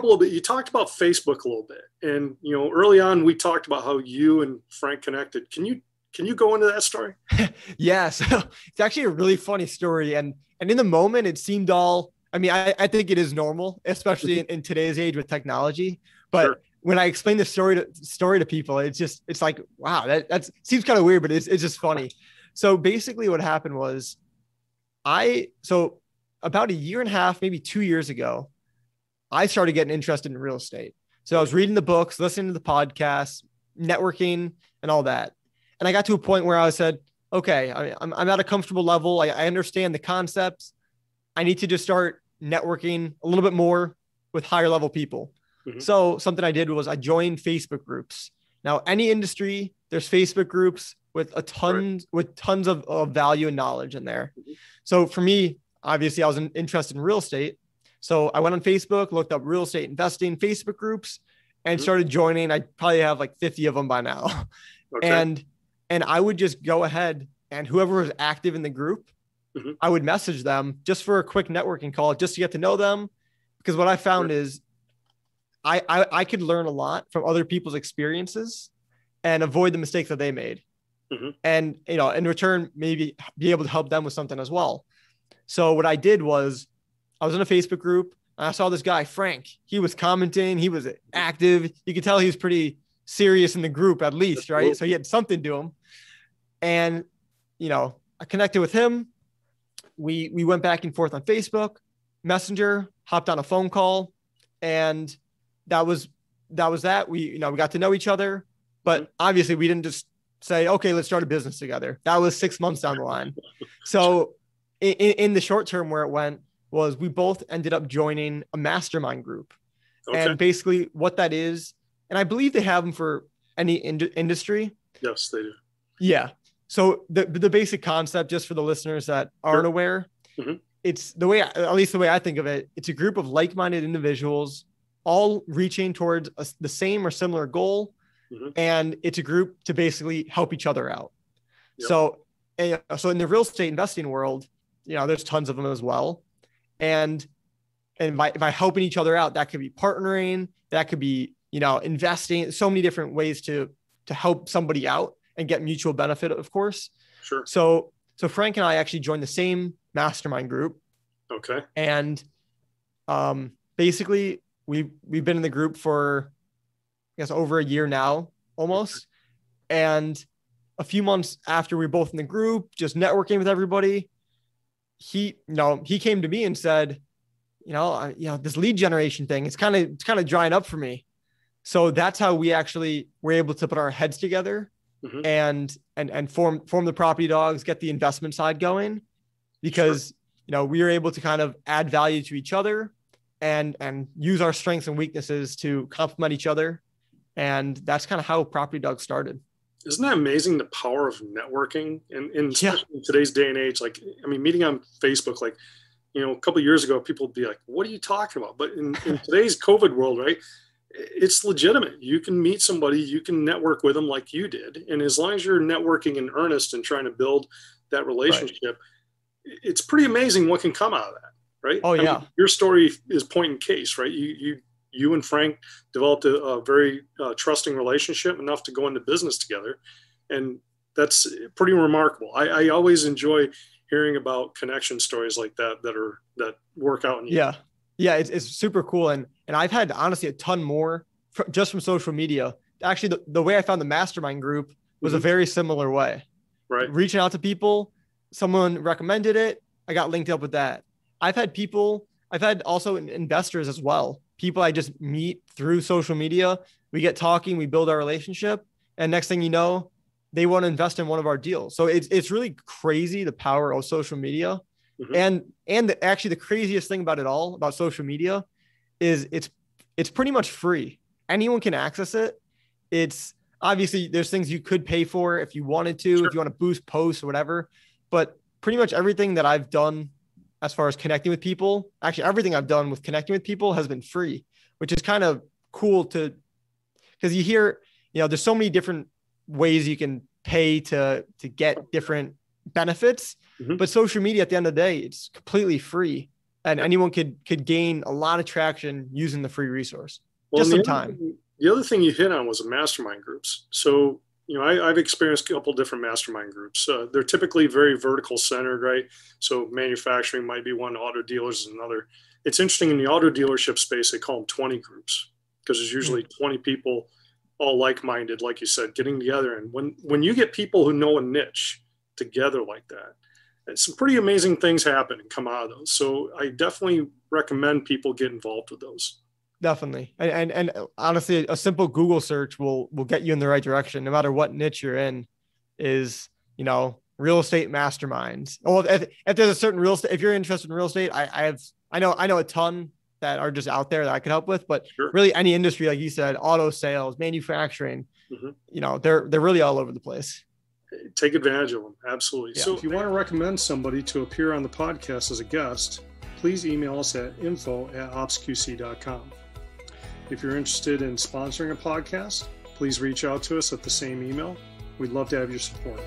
a little bit. You talked about Facebook a little bit, and you know, early on we talked about how you and Frank connected. Can you can you go into that story? yeah, so it's actually a really funny story, and and in the moment it seemed all. I mean, I, I think it is normal, especially mm-hmm. in, in today's age with technology. But sure. when I explain the story to story to people, it's just it's like wow, that that seems kind of weird, but it's it's just funny. So basically, what happened was, I so about a year and a half, maybe two years ago, I started getting interested in real estate. So I was reading the books, listening to the podcasts, networking, and all that. And I got to a point where I said, okay, I, am I'm at a comfortable level. I, I understand the concepts. I need to just start networking a little bit more with higher level people. Mm-hmm. So something I did was I joined Facebook groups. Now, any industry, there's Facebook groups with a ton right. with tons of, of value and knowledge in there. Mm-hmm. So for me, obviously, I was interested in real estate. So I went on Facebook, looked up real estate investing Facebook groups, and mm-hmm. started joining. I probably have like 50 of them by now. Okay. And and I would just go ahead and whoever was active in the group, mm-hmm. I would message them just for a quick networking call, just to get to know them. Because what I found sure. is I, I, I could learn a lot from other people's experiences and avoid the mistakes that they made. Mm-hmm. And you know, in return, maybe be able to help them with something as well. So what I did was I was in a Facebook group. and I saw this guy, Frank. He was commenting, he was active. You could tell he was pretty serious in the group at least, right? So he had something to him and you know i connected with him we we went back and forth on facebook messenger hopped on a phone call and that was that was that we you know we got to know each other but obviously we didn't just say okay let's start a business together that was six months down the line so in, in the short term where it went was we both ended up joining a mastermind group okay. and basically what that is and i believe they have them for any in- industry yes they do yeah so the the basic concept, just for the listeners that aren't sure. aware, mm-hmm. it's the way, at least the way I think of it, it's a group of like-minded individuals all reaching towards a, the same or similar goal, mm-hmm. and it's a group to basically help each other out. Yep. So, so in the real estate investing world, you know, there's tons of them as well, and and by by helping each other out, that could be partnering, that could be you know investing, so many different ways to to help somebody out and get mutual benefit, of course. Sure. So so Frank and I actually joined the same mastermind group. Okay. And um basically we we've been in the group for I guess over a year now, almost. And a few months after we were both in the group, just networking with everybody, he you know, he came to me and said, you know, I, you know, this lead generation thing, it's kind of it's kind of drying up for me. So that's how we actually were able to put our heads together mm-hmm. and and and form form the property dogs, get the investment side going, because sure. you know we were able to kind of add value to each other and and use our strengths and weaknesses to complement each other, and that's kind of how property dogs started. Isn't that amazing the power of networking and in, in, yeah. in today's day and age? Like, I mean, meeting on Facebook, like you know, a couple years ago, people would be like, "What are you talking about?" But in, in today's COVID world, right? it's legitimate. You can meet somebody, you can network with them like you did. And as long as you're networking in earnest and trying to build that relationship, right. it's pretty amazing what can come out of that. Right. Oh, I yeah. Mean, your story is point in case, right? You, you, you and Frank developed a, a very uh, trusting relationship enough to go into business together. And that's pretty remarkable. I, I always enjoy hearing about connection stories like that, that are, that work out. In yeah. Yeah. It's, it's super cool. And, and I've had honestly a ton more just from social media. Actually, the, the way I found the mastermind group was mm-hmm. a very similar way. Right. Reaching out to people, someone recommended it. I got linked up with that. I've had people, I've had also investors as well. People I just meet through social media. We get talking, we build our relationship, and next thing you know, they want to invest in one of our deals. So it's it's really crazy the power of social media. Mm-hmm. And and the, actually the craziest thing about it all about social media is it's it's pretty much free. Anyone can access it. It's obviously there's things you could pay for if you wanted to, sure. if you want to boost posts or whatever. But pretty much everything that I've done as far as connecting with people, actually everything I've done with connecting with people has been free, which is kind of cool to because you hear, you know, there's so many different ways you can pay to to get different benefits. Mm-hmm. But social media at the end of the day, it's completely free and anyone could could gain a lot of traction using the free resource. Well, Just some time. The other thing you hit on was the mastermind groups. So you know, I, have experienced a couple different mastermind groups. Uh, they're typically very vertical centered, right? So manufacturing might be one, auto dealers is another. It's interesting in the auto dealership space, they call them 20 groups because there's usually mm-hmm. 20 people all like-minded, like you said, getting together. And when, when you get people who know a niche together like that, some pretty amazing things happen and come out of those. So I definitely recommend people get involved with those. Definitely. And, and, and honestly, a simple Google search will will get you in the right direction, no matter what niche you're in. Is you know real estate masterminds. Well, if, if there's a certain real estate, if you're interested in real estate, I, I have I know I know a ton that are just out there that I could help with. But sure. really, any industry, like you said, auto sales, manufacturing, mm-hmm. you know, they're they're really all over the place. Take advantage of them. Absolutely. Yeah. So, if you want to recommend somebody to appear on the podcast as a guest, please email us at info at opsqc.com. If you're interested in sponsoring a podcast, please reach out to us at the same email. We'd love to have your support.